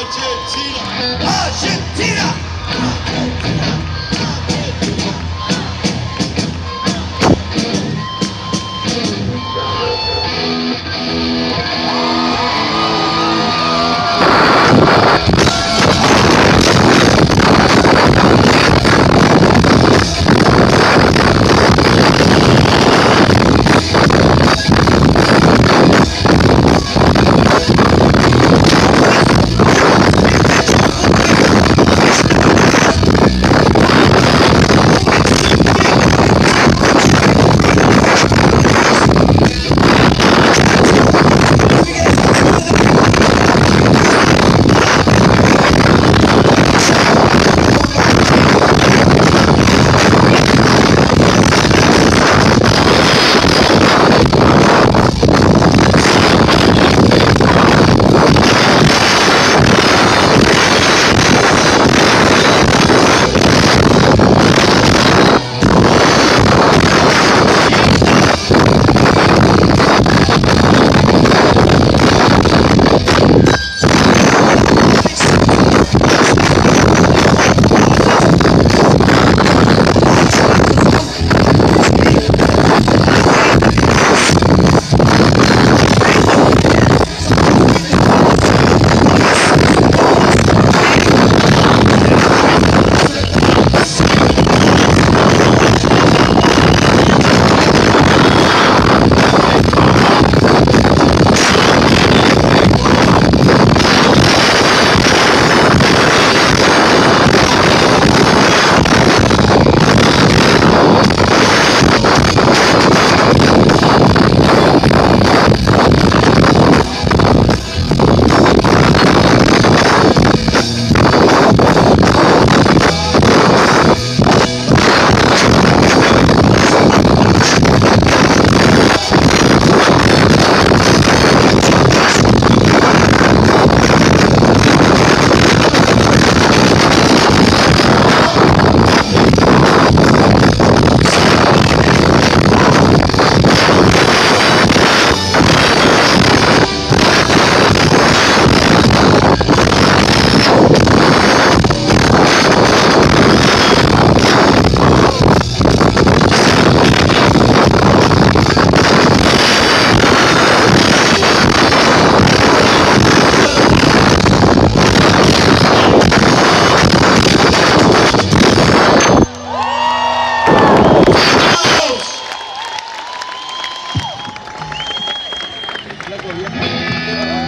Argentina, Argentina. Ayaw, alegoria.